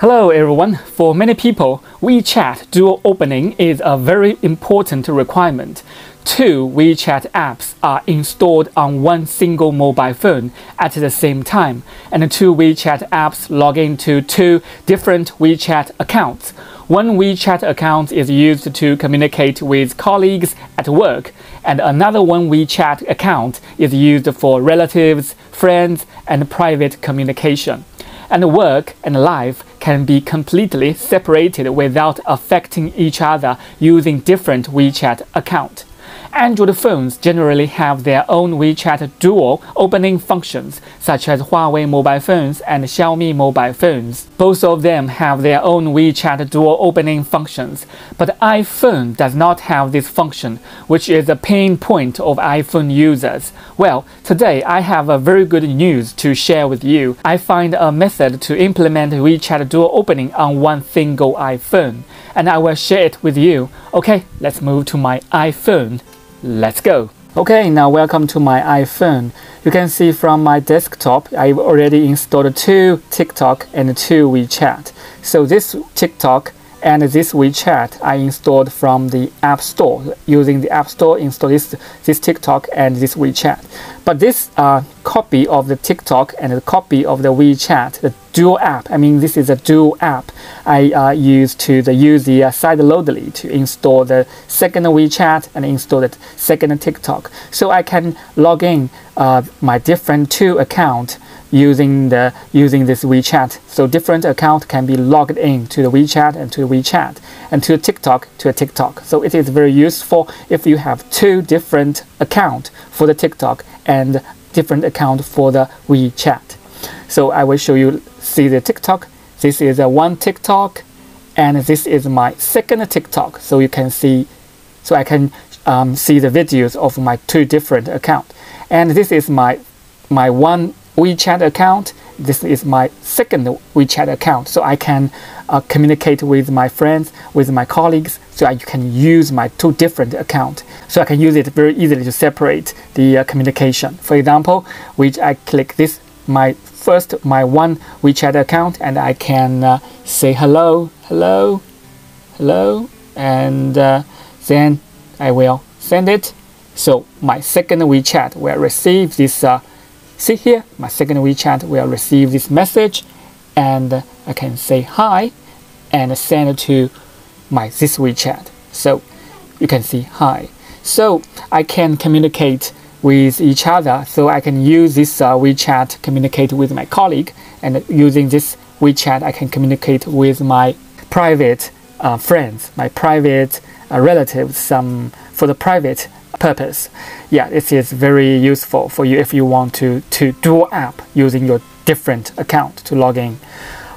Hello everyone. For many people, WeChat dual opening is a very important requirement. Two WeChat apps are installed on one single mobile phone at the same time, and two WeChat apps log into two different WeChat accounts. One WeChat account is used to communicate with colleagues at work, and another one WeChat account is used for relatives, friends, and private communication and work and life can be completely separated without affecting each other using different WeChat accounts. Android phones generally have their own WeChat dual opening functions, such as Huawei mobile phones and Xiaomi mobile phones. Both of them have their own WeChat dual opening functions, but iPhone does not have this function, which is a pain point of iPhone users. Well, today I have a very good news to share with you. I find a method to implement WeChat dual opening on one single iPhone, and I will share it with you. Okay, let's move to my iPhone. Let's go. Okay, now welcome to my iPhone. You can see from my desktop, I've already installed two TikTok and two WeChat. So this TikTok and this WeChat I installed from the App Store. Using the App Store, install this, this TikTok and this WeChat. But this uh, copy of the TikTok and the copy of the WeChat, the dual app, I mean this is a dual app I uh, use to the, use the uh, sideloadly to install the second WeChat and install the second TikTok. So I can log in uh, my different two account using the using this WeChat. So different account can be logged in to the WeChat and to the WeChat and to TikTok to a TikTok. So it is very useful if you have two different account for the TikTok and different account for the WeChat. So I will show you see the TikTok. This is a one TikTok and this is my second TikTok. So you can see so I can um, see the videos of my two different account. And this is my my one WeChat account. This is my second WeChat account, so I can uh, communicate with my friends, with my colleagues, so I can use my two different accounts. So I can use it very easily to separate the uh, communication. For example, which I click this, my first, my one WeChat account, and I can uh, say hello, hello, hello, and uh, then I will send it. So my second WeChat will receive this uh, See here, my second WeChat will receive this message and I can say hi and send it to my this WeChat. So you can see hi. So I can communicate with each other. So I can use this uh, WeChat communicate with my colleague and using this WeChat I can communicate with my private uh, friends, my private uh, relatives, some for the private purpose. Yeah, this is very useful for you if you want to, to dual app using your different account to log in.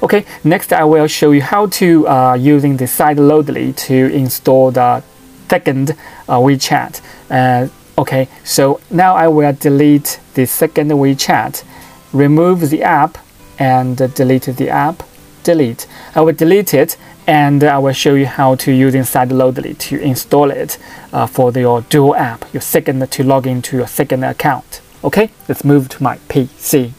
Okay, next I will show you how to uh, using the sideloadly to install the second uh, WeChat. Uh, okay, so now I will delete the second WeChat, remove the app and delete the app, delete. I will delete it and I will show you how to use sideloadly to install it uh, for your dual app, your second to log into your second account. Okay, let's move to my PC.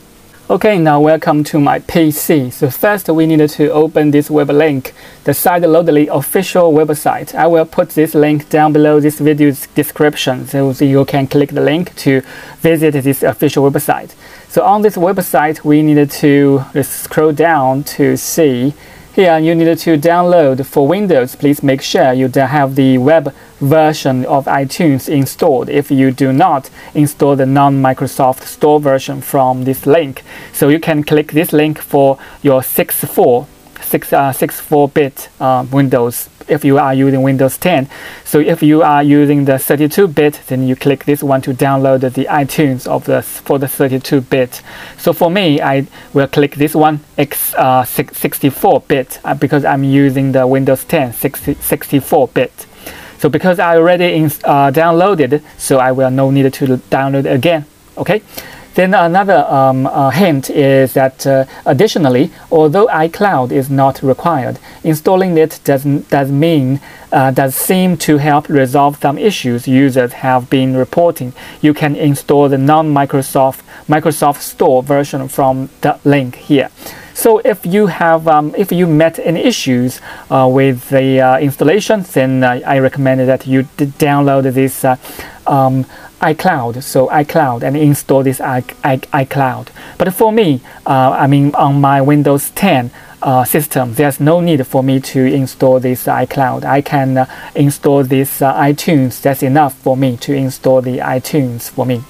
Okay, now welcome to my PC. So first we need to open this web link, the Sideloadly official website. I will put this link down below this video's description so you can click the link to visit this official website. So on this website, we need to scroll down to see here you need to download for Windows. Please make sure you have the web version of iTunes installed if you do not install the non-Microsoft Store version from this link. So you can click this link for your 64 6, uh, 64-bit uh, Windows if you are using Windows 10. So if you are using the 32-bit, then you click this one to download the iTunes of the for the 32-bit. So for me, I will click this one X uh, 64-bit uh, because I'm using the Windows 10 64-bit. So because I already uh, downloaded, so I will no need to download again. Okay. Then another um, uh, hint is that uh, additionally, although iCloud is not required, installing it does, does mean uh, does seem to help resolve some issues users have been reporting. You can install the non-Microsoft Microsoft Store version from the link here. So if you have, um, if you met any issues uh, with the uh, installation, then uh, I recommend that you download this uh, um, iCloud, so iCloud, and install this iCloud. But for me, uh, I mean, on my Windows 10 uh, system, there's no need for me to install this iCloud. I can uh, install this uh, iTunes. That's enough for me to install the iTunes for me.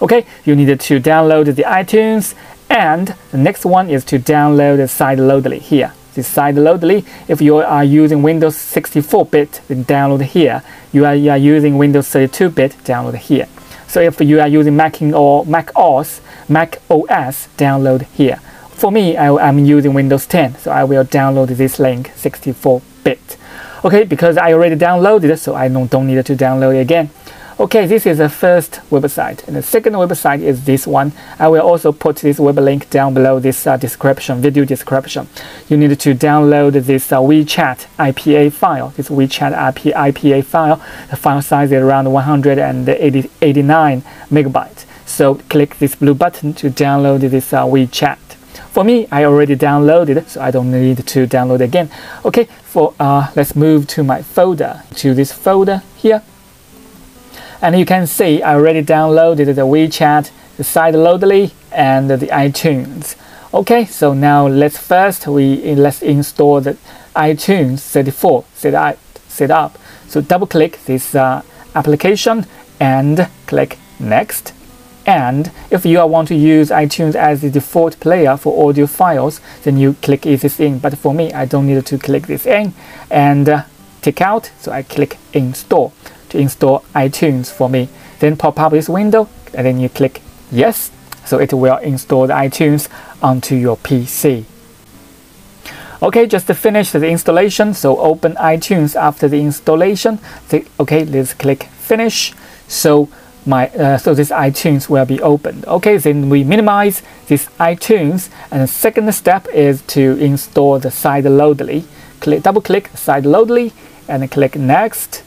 Okay, you need to download the iTunes, and the next one is to download sideloadly here. Sideloadly, if you are using Windows 64-bit, then download here. You are, you are using Windows 32-bit, download here. So if you are using Mac or Mac OS, Mac OS, download here. For me, I, am using Windows 10, so I will download this link 64-bit. Okay, because I already downloaded it, so I don't, don't need to download it again. Okay, this is the first website. And the second website is this one. I will also put this web link down below this uh, description, video description. You need to download this uh, WeChat IPA file, this WeChat IP, IPA file. The file size is around 189 megabytes. So click this blue button to download this uh, WeChat. For me, I already downloaded, so I don't need to download again. Okay, for uh, let's move to my folder, to this folder here. And you can see I already downloaded the WeChat, the sideloadly, and the iTunes. Okay, so now let's first we let's install the iTunes 34 set up. Set up. So double click this uh, application and click next. And if you want to use iTunes as the default player for audio files, then you click this in. But for me, I don't need to click this in and uh, take out. So I click install to install iTunes for me. Then pop up this window and then you click yes. So it will install the iTunes onto your PC. Okay, just to finish the installation, so open iTunes after the installation. Okay, let's click finish. So my uh, so this iTunes will be opened. Okay, then we minimize this iTunes, and the second step is to install the sideloadly. Click double click sideloadly, and click next.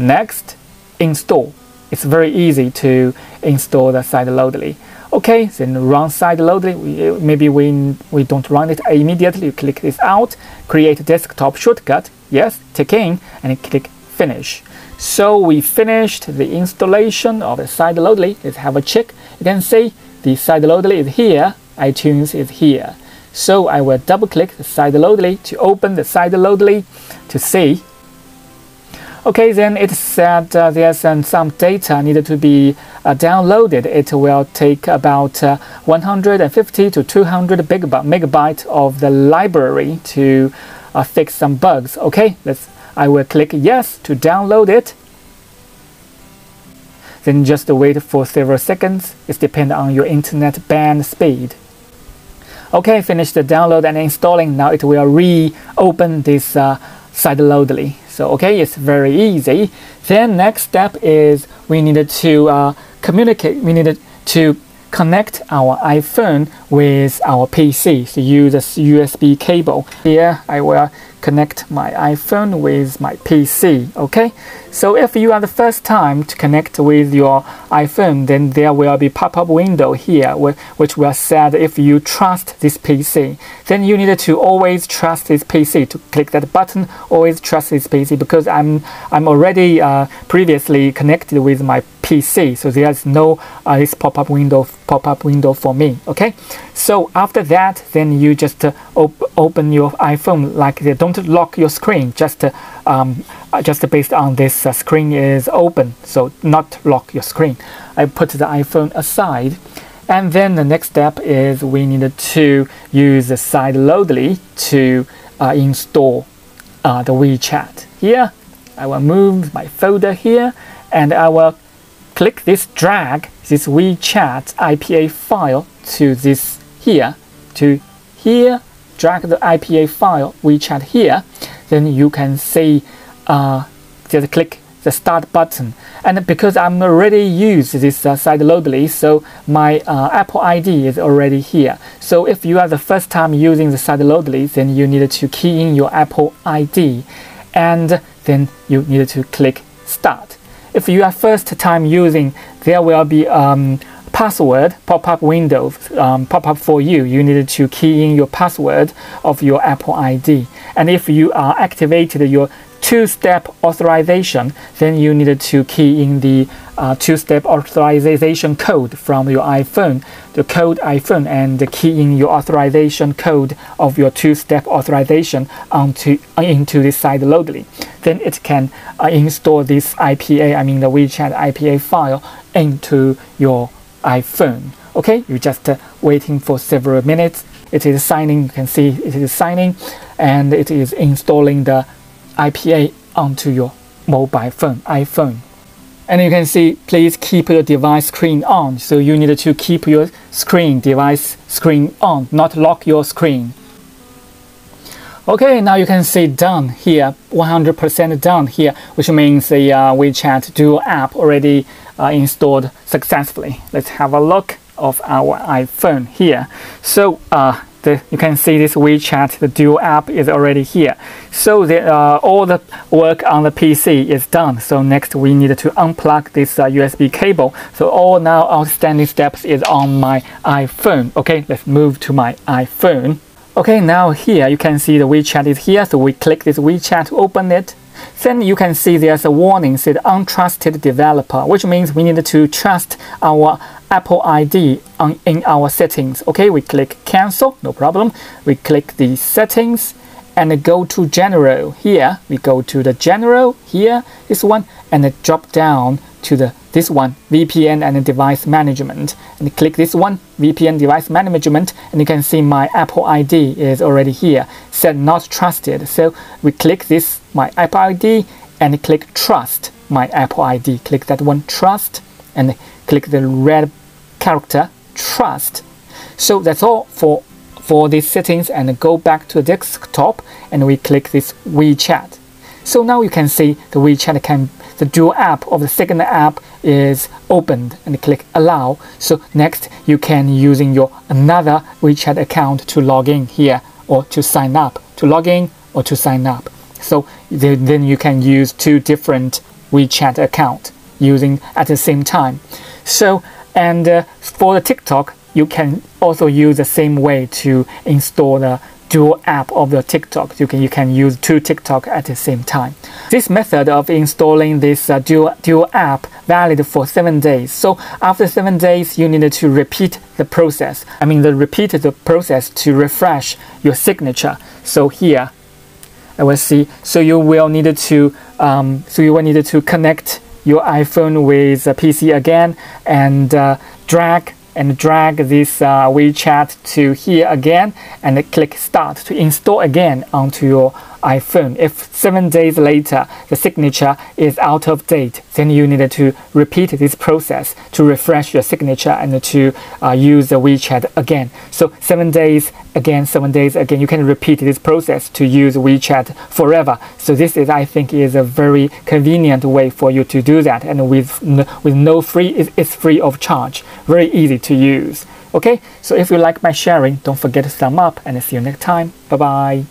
Next, install. It's very easy to install the sideloadly. Okay, then run sideloadly. We, uh, maybe we, we don't run it immediately. You click this out, create a desktop shortcut. Yes, take in and click finish. So we finished the installation of the sideloadly. Let's have a check. You can see the sideloadly is here, iTunes is here. So I will double click the sideloadly to open the sideloadly to see Okay, then it said uh, there's uh, some data needed to be uh, downloaded. It will take about uh, 150 to 200 megabyte of the library to uh, fix some bugs. Okay, let's. I will click yes to download it. Then just wait for several seconds. It depends on your internet band speed. Okay, finish the download and installing. Now it will reopen this uh, sideloadly. So okay, it's very easy. Then next step is we needed to uh, communicate. We needed to connect our iPhone with our PC. So use a USB cable. Here I will connect my iPhone with my PC. Okay, so if you are the first time to connect with your iPhone, then there will be pop-up window here which will say if you trust this PC. Then you need to always trust this PC. To click that button, always trust this PC because I'm I'm already uh, previously connected with my PC, so there's no uh, this pop-up window pop-up window for me. Okay, so after that, then you just uh, op open your iPhone like. Don't lock your screen. Just uh, um, just based on this uh, screen is open, so not lock your screen. I put the iPhone aside. And then the next step is we need to use the Sideloadly to uh, install uh, the WeChat. Here, I will move my folder here and I will click this drag this WeChat IPA file to this here to here drag the IPA file WeChat here then you can see uh, just click the start button. And because I'm already used this uh, sideloadly so my uh, Apple ID is already here. So if you are the first time using the sideloadly then you need to key in your Apple ID and then you need to click start. If you are first time using, there will be um, password pop-up window um, pop up for you. You need to key in your password of your Apple ID. And if you are activated your two-step authorization, then you need to key in the uh, two-step authorization code from your iPhone, the code iPhone, and key in your authorization code of your two-step authorization onto uh, into this Sideloadly. Then it can uh, install this IPA, I mean the WeChat IPA file into your iPhone. Okay, you just uh, waiting for several minutes. It is signing. You can see it is signing, and it is installing the IPA onto your mobile phone, iPhone. And you can see, please keep your device screen on. So you need to keep your screen, device screen on, not lock your screen. Okay, now you can see done here, 100% done here, which means the uh, WeChat Duo app already uh, installed successfully. Let's have a look of our iPhone here. So uh, the, you can see this WeChat, the Duo app is already here. So the, uh, all the work on the PC is done. So next we need to unplug this uh, USB cable. So all now outstanding steps is on my iPhone. Okay, let's move to my iPhone. Okay, now here you can see the WeChat is here. So we click this WeChat to open it. Then you can see there's a warning said untrusted developer, which means we need to trust our Apple ID on, in our settings. Okay, we click cancel, no problem. We click the settings and go to general. Here we go to the general here, this one, and drop down to the this one VPN and device management. And click this one VPN device management and you can see my Apple ID is already here. Said not trusted. So we click this my Apple ID and click trust my Apple ID click that one trust and click the red character trust. So that's all for for these settings and go back to the desktop and we click this WeChat. So now you can see the WeChat can the dual app of the second app is opened and click allow. So next you can using your another WeChat account to log in here or to sign up, to log in or to sign up. So then you can use two different WeChat account using at the same time. So and uh, for the TikTok, you can also use the same way to install the dual app of your TikTok. You can you can use two TikTok at the same time. This method of installing this uh, dual dual app valid for seven days. So after seven days, you need to repeat the process. I mean, the repeat the process to refresh your signature. So here, I will see. So you will need to um, so you will need to connect your iPhone with a PC again and uh, drag and drag this uh, WeChat to here again and click start to install again onto your iPhone. If seven days later the signature is out of date, then you need to repeat this process to refresh your signature and to uh, use the WeChat again. So seven days again, seven days again, you can repeat this process to use WeChat forever. So this is, I think, is a very convenient way for you to do that, and with with no free, it's free of charge, very easy to use. Okay, so if you like my sharing, don't forget to thumb up, and see you next time. Bye bye.